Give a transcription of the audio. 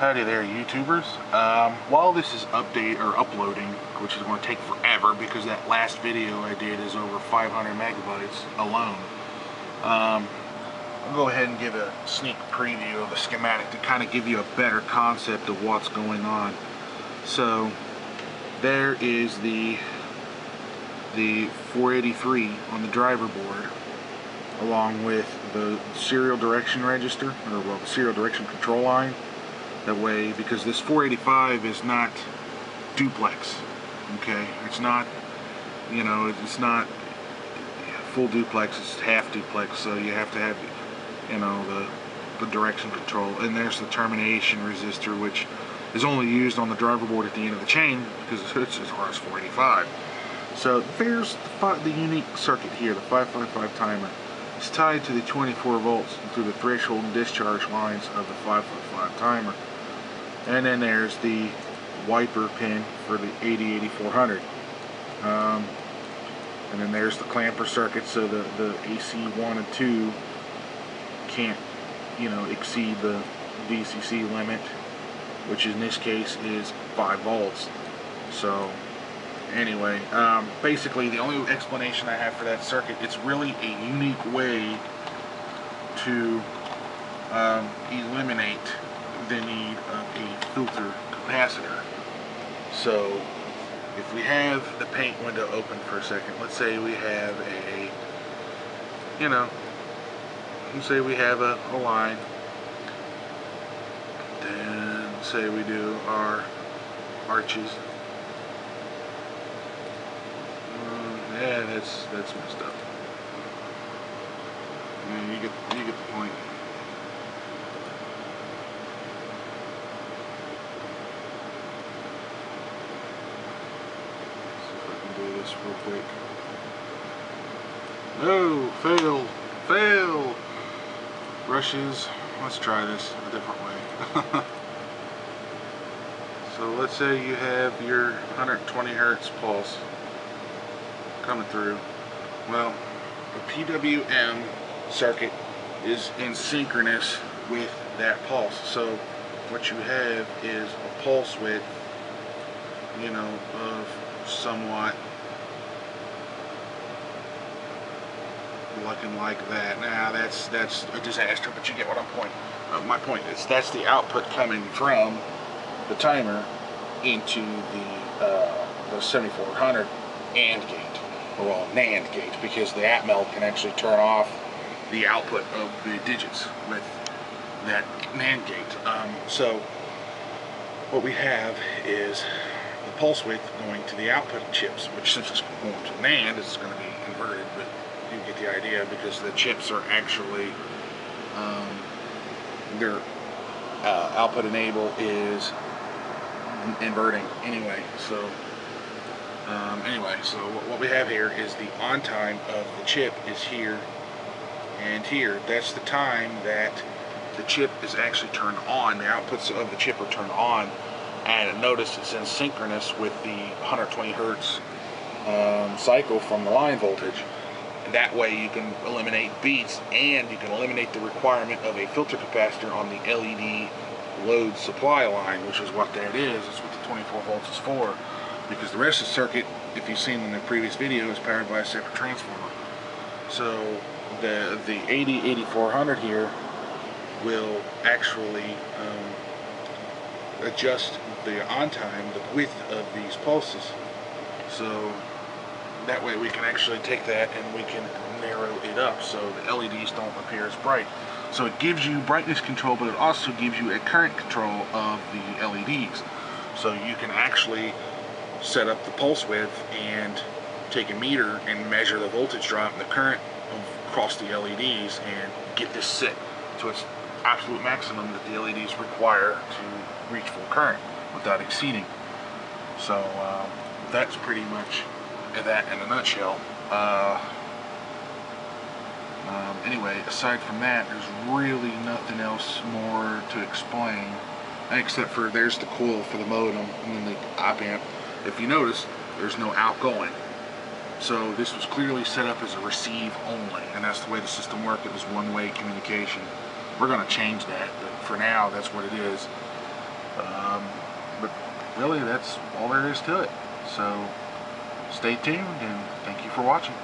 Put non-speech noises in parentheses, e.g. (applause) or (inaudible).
Howdy there, YouTubers. Um, while this is update or uploading, which is going to take forever because that last video I did is over 500 megabytes alone, um, I'll go ahead and give a sneak preview of the schematic to kind of give you a better concept of what's going on. So, there is the the 483 on the driver board along with the serial direction register or well the serial direction control line that way because this 485 is not duplex okay? It's not you know it's not full duplex it's half duplex so you have to have you know the the direction control. And there's the termination resistor which is only used on the driver board at the end of the chain because (laughs) it's RS485 so there's the, the unique circuit here, the 555 timer. It's tied to the 24 volts through the threshold and discharge lines of the 555 timer. And then there's the wiper pin for the AD8400. Um, and then there's the clamper circuit so the, the AC 1 and 2 can't, you know, exceed the VCC limit, which in this case is 5 volts. So anyway, um, basically the only explanation I have for that circuit, it's really a unique way to um, eliminate the need of a filter capacitor. So if we have the paint window open for a second, let's say we have a, you know, let's say we have a, a line, then say we do our arches Yeah, that's that's messed up. Yeah, you get you get the point. See if I can do this real quick. No, fail, fail. Brushes. Let's try this a different way. (laughs) so let's say you have your 120 hertz pulse coming through. Well, the PWM circuit is in synchronous with that pulse. So what you have is a pulse width, you know, of somewhat looking like that. Now that's that's a disaster, but you get what I'm pointing. Uh, my point is that's the output coming from the timer into the uh, the 7400 AND gate well, NAND gate because the Atmel can actually turn off the output of the digits with that NAND gate. Um, so what we have is the pulse width going to the output chips, which since it's going to NAND, it's going to be inverted, but you get the idea because the chips are actually, um, their uh, output enable is inverting anyway, so um, anyway, so what we have here is the on time of the chip is here and here. That's the time that the chip is actually turned on. The outputs of the chip are turned on. And notice it's in synchronous with the 120 hertz um, cycle from the line voltage. That way you can eliminate beats and you can eliminate the requirement of a filter capacitor on the LED load supply line, which is what that is. It's what the 24 volts is for because the rest of the circuit, if you've seen in the previous video, is powered by a separate transformer. So the the AD8400 here will actually um, adjust the on time, the width of these pulses. So that way we can actually take that and we can narrow it up so the LEDs don't appear as bright. So it gives you brightness control, but it also gives you a current control of the LEDs. So you can actually set up the pulse width and take a meter and measure the voltage drop and the current across the LEDs and get this set to its absolute maximum that the LEDs require to reach full current without exceeding. So um, that's pretty much that in a nutshell. Uh, um, anyway, aside from that, there's really nothing else more to explain except for there's the coil for the modem and then the op amp if you notice, there's no outgoing. So this was clearly set up as a receive only, and that's the way the system worked. It was one-way communication. We're going to change that, but for now, that's what it is. Um, but really, that's all there is to it. So stay tuned and thank you for watching.